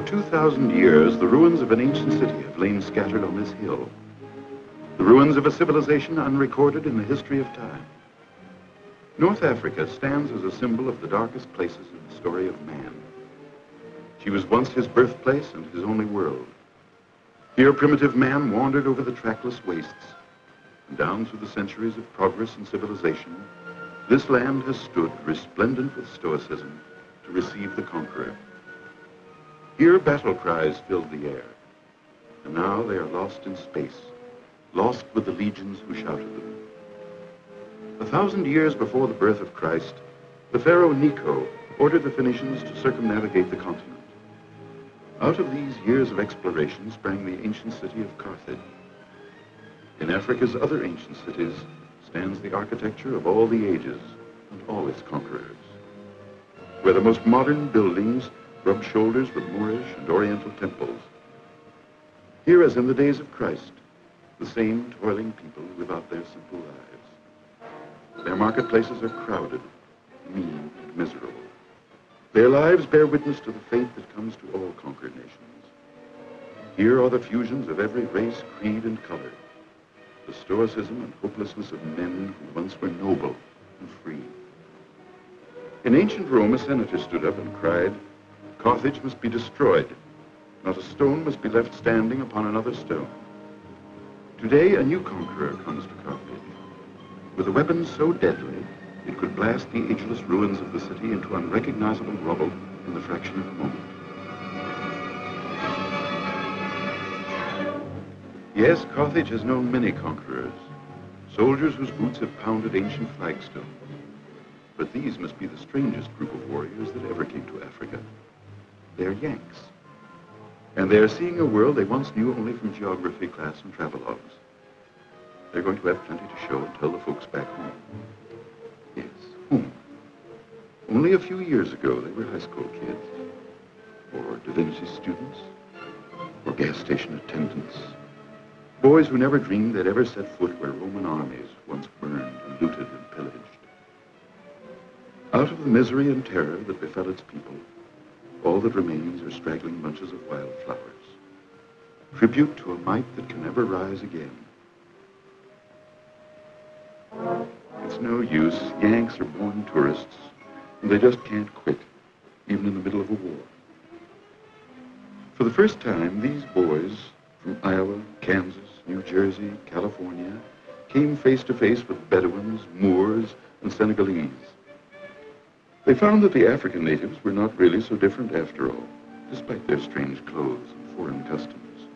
For 2,000 years, the ruins of an ancient city have lain scattered on this hill. The ruins of a civilization unrecorded in the history of time. North Africa stands as a symbol of the darkest places in the story of man. She was once his birthplace and his only world. Here, primitive man wandered over the trackless wastes. And down through the centuries of progress and civilization, this land has stood resplendent with stoicism to receive the conqueror. Here, battle cries filled the air. And now they are lost in space, lost with the legions who shouted them. A thousand years before the birth of Christ, the pharaoh Necho ordered the Phoenicians to circumnavigate the continent. Out of these years of exploration sprang the ancient city of Carthage. In Africa's other ancient cities stands the architecture of all the ages and all its conquerors, where the most modern buildings rub shoulders with Moorish and Oriental temples. Here, as in the days of Christ, the same toiling people live out their simple lives. Their marketplaces are crowded, mean, and miserable. Their lives bear witness to the fate that comes to all conquered nations. Here are the fusions of every race, creed, and color. The stoicism and hopelessness of men who once were noble and free. In ancient Rome, a senator stood up and cried, Carthage must be destroyed. Not a stone must be left standing upon another stone. Today, a new conqueror comes to Carthage. With a weapon so deadly, it could blast the ageless ruins of the city into unrecognizable rubble in the fraction of a moment. Yes, Carthage has known many conquerors, soldiers whose boots have pounded ancient flagstones. But these must be the strangest group of warriors that ever came to Africa. They're Yanks. And they're seeing a world they once knew only from geography class and travelogues. They're going to have plenty to show and tell the folks back home. Yes, home. Only a few years ago, they were high school kids. Or divinity students. Or gas station attendants. Boys who never dreamed they'd ever set foot where Roman armies once burned and looted and pillaged. Out of the misery and terror that befell its people, all that remains are straggling bunches of wildflowers. Tribute to a might that can never rise again. It's no use. Yanks are born tourists, and they just can't quit, even in the middle of a war. For the first time, these boys from Iowa, Kansas, New Jersey, California, came face to face with Bedouins, Moors, and Senegalese. They found that the African natives were not really so different after all, despite their strange clothes and foreign customs.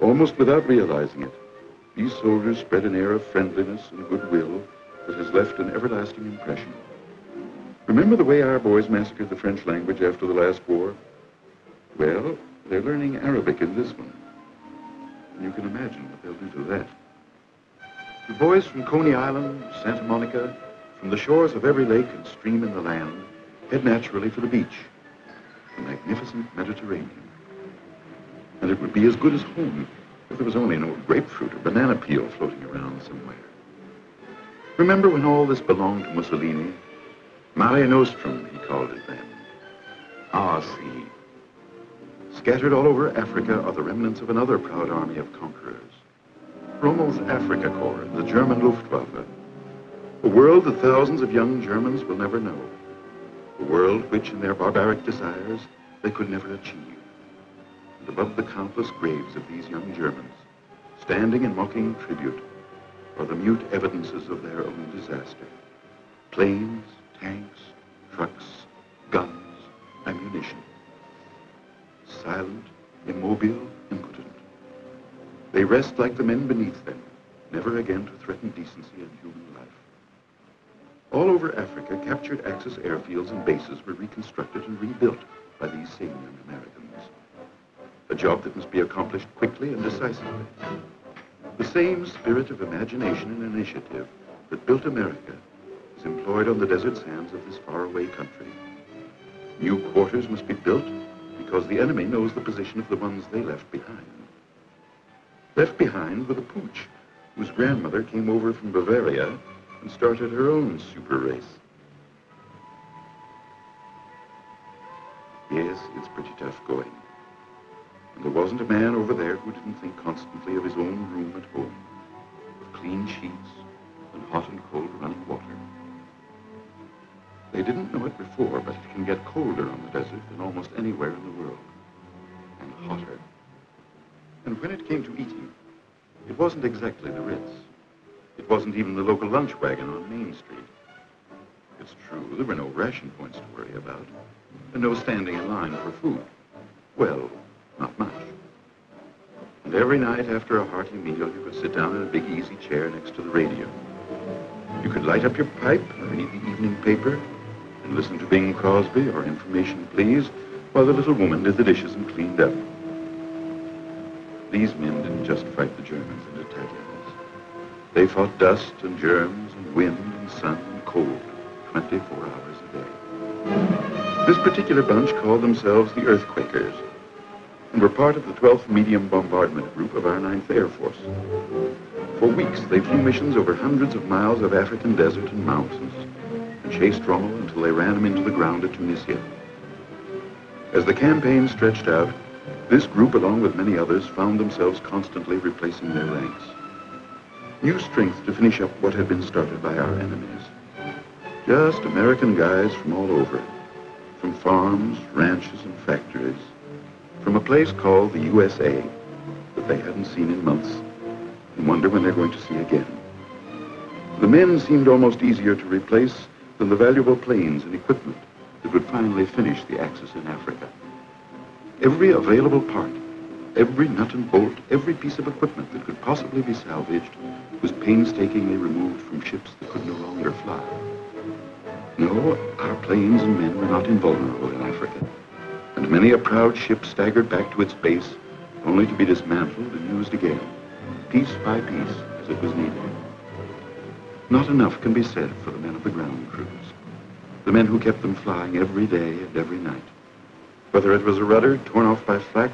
Almost without realizing it, these soldiers spread an air of friendliness and goodwill that has left an everlasting impression. Remember the way our boys massacred the French language after the last war? Well, they're learning Arabic in this one. You can imagine what they'll do to that. The boys from Coney Island, Santa Monica, from the shores of every lake and stream in the land, head naturally for the beach, the magnificent Mediterranean. And it would be as good as home if there was only an old grapefruit or banana peel floating around somewhere. Remember when all this belonged to Mussolini? Mare Nostrum, he called it then. Ah, see. Scattered all over Africa are the remnants of another proud army of conquerors. Rommel's Afrika Korps, the German Luftwaffe, a world that thousands of young Germans will never know. A world which, in their barbaric desires, they could never achieve. And above the countless graves of these young Germans, standing in mocking tribute, are the mute evidences of their own disaster. Planes, tanks, trucks, guns, ammunition. Silent, immobile, impotent. They rest like the men beneath them, never again to threaten decency and human life. All over Africa, captured Axis airfields and bases were reconstructed and rebuilt by these same young Americans. A job that must be accomplished quickly and decisively. The same spirit of imagination and initiative that built America is employed on the desert sands of this faraway country. New quarters must be built because the enemy knows the position of the ones they left behind. Left behind were the Pooch, whose grandmother came over from Bavaria and started her own super race. Yes, it's pretty tough going. And there wasn't a man over there who didn't think constantly of his own room at home, with clean sheets and hot and cold running water. They didn't know it before, but it can get colder on the desert than almost anywhere in the world, and hotter. And when it came to eating, it wasn't exactly the Ritz. It wasn't even the local lunch wagon on Main Street. It's true, there were no ration points to worry about, and no standing in line for food. Well, not much. And every night after a hearty meal, you could sit down in a big easy chair next to the radio. You could light up your pipe, read the evening paper, and listen to Bing Crosby or Information Please while the little woman did the dishes and cleaned up. These men didn't just fight the Germans and Italians. They fought dust and germs and wind and sun and cold 24 hours a day. This particular bunch called themselves the Earthquakers and were part of the 12th Medium Bombardment Group of our 9th Air Force. For weeks, they flew missions over hundreds of miles of African desert and mountains and chased Rommel until they ran him into the ground at Tunisia. As the campaign stretched out, this group, along with many others, found themselves constantly replacing their ranks. New strength to finish up what had been started by our enemies. Just American guys from all over, from farms, ranches, and factories, from a place called the USA that they hadn't seen in months and wonder when they're going to see again. The men seemed almost easier to replace than the valuable planes and equipment that would finally finish the Axis in Africa. Every available part, every nut and bolt, every piece of equipment that could possibly be salvaged was painstakingly removed from ships that could no longer fly. No, our planes and men were not invulnerable in Africa, and many a proud ship staggered back to its base only to be dismantled and used again, piece by piece, as it was needed. Not enough can be said for the men of the ground crews, the men who kept them flying every day and every night. Whether it was a rudder torn off by flak,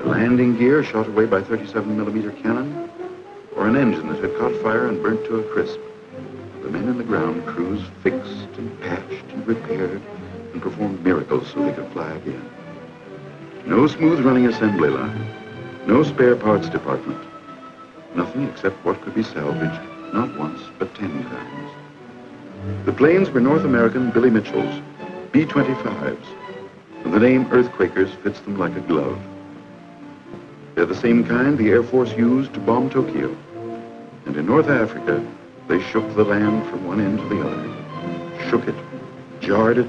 a landing gear shot away by 37 millimeter cannon, or an engine that had caught fire and burnt to a crisp, the men in the ground crews fixed and patched and repaired and performed miracles so they could fly again. No smooth running assembly line, no spare parts department, nothing except what could be salvaged, not once, but ten times. The planes were North American Billy Mitchell's B-25s, and the name Earthquakers fits them like a glove. They're the same kind the Air Force used to bomb Tokyo. And in North Africa, they shook the land from one end to the other. Shook it, jarred it,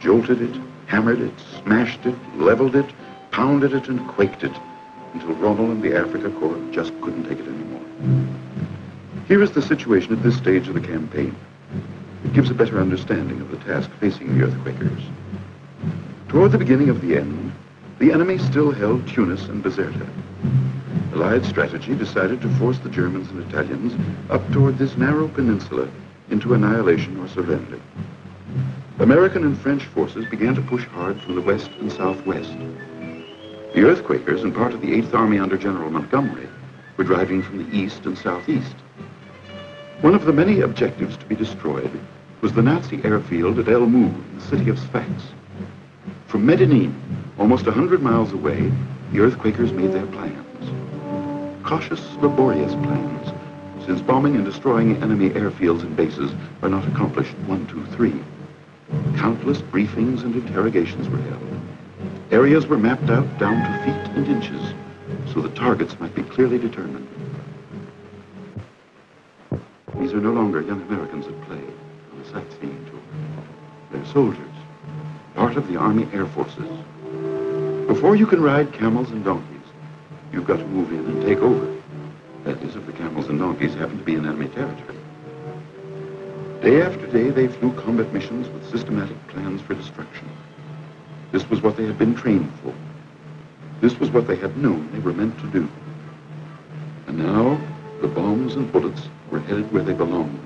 jolted it, hammered it, smashed it, leveled it, pounded it, and quaked it, until Rommel and the Afrika Korps just couldn't take it anymore. Here is the situation at this stage of the campaign. It gives a better understanding of the task facing the Earthquakers. Toward the beginning of the end, the enemy still held Tunis and Bizerta. Allied strategy decided to force the Germans and Italians up toward this narrow peninsula into annihilation or surrender. American and French forces began to push hard from the west and southwest. The Earthquakers and part of the 8th Army under General Montgomery were driving from the east and southeast. One of the many objectives to be destroyed was the Nazi airfield at El Maou, the city of Sfax. From Medenine, almost 100 miles away, the Earthquakers made their plans. Cautious, laborious plans, since bombing and destroying enemy airfields and bases are not accomplished one, two, three. Countless briefings and interrogations were held. Areas were mapped out down to feet and inches, so the targets might be clearly determined. These are no longer young Americans at play on a sightseeing tour. They're soldiers part of the Army Air Forces. Before you can ride camels and donkeys, you've got to move in and take over. That is, if the camels and donkeys happen to be in enemy territory. Day after day, they flew combat missions with systematic plans for destruction. This was what they had been trained for. This was what they had known they were meant to do. And now, the bombs and bullets were headed where they belonged.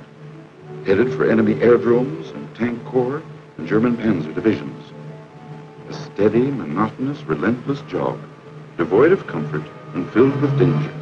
Headed for enemy aerodromes and tank corps and German panzer divisions. A steady, monotonous, relentless job, devoid of comfort and filled with danger.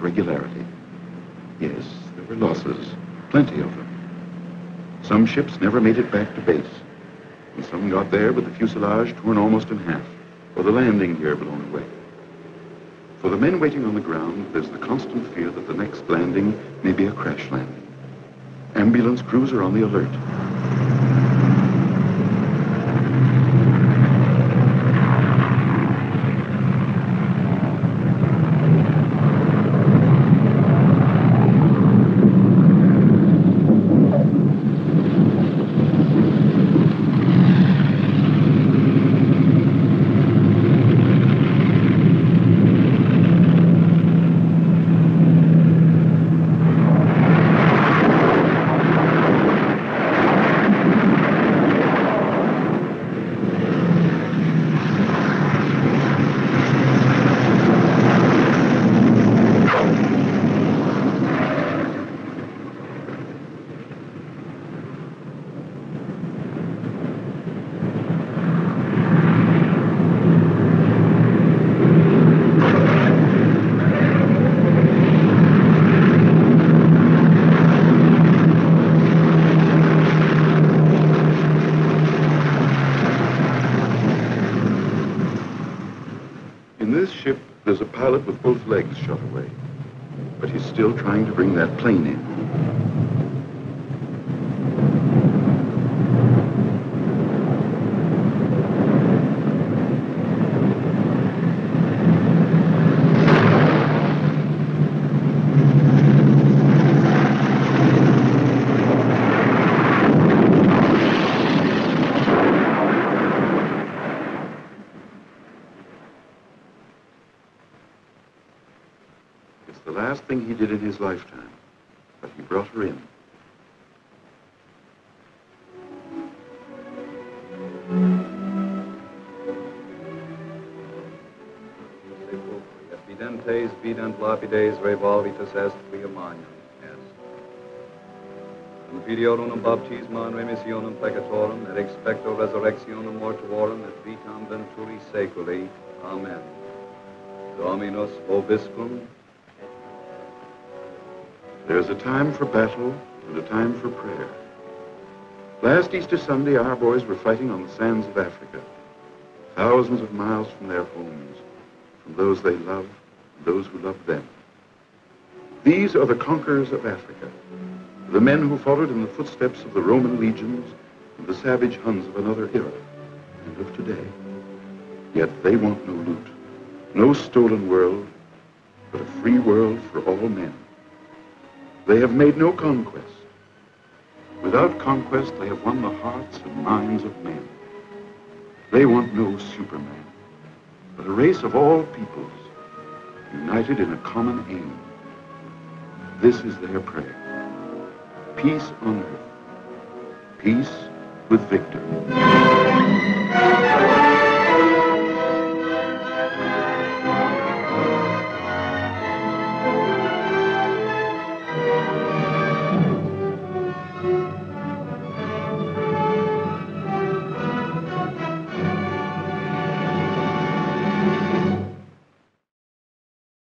Regularity. Yes, there were losses, plenty of them. Some ships never made it back to base, and some got there with the fuselage torn almost in half, or the landing gear blown away. For the men waiting on the ground, there's the constant fear that the next landing may be a crash landing. Ambulance crews are on the alert. In this ship, there's a pilot with both legs shot away. But he's still trying to bring that plane in. The last thing he did in his lifetime. But he brought her in. Evidentes vidant lapides revolvitus est quia magnum est. Confiteor unum baptisma in remissionem peccatorum, et expecto resurrectionem mortuorum, et vitam venturi seculi. Amen. Dominus vobiscum, There's a time for battle and a time for prayer. Last Easter Sunday, our boys were fighting on the sands of Africa, thousands of miles from their homes, from those they love and those who love them. These are the conquerors of Africa, the men who followed in the footsteps of the Roman legions and the savage Huns of another era and of today. Yet they want no loot, no stolen world, but a free world for all men. They have made no conquest. Without conquest, they have won the hearts and minds of men. They want no Superman, but a race of all peoples, united in a common aim. This is their prayer. Peace on earth. Peace with Victor.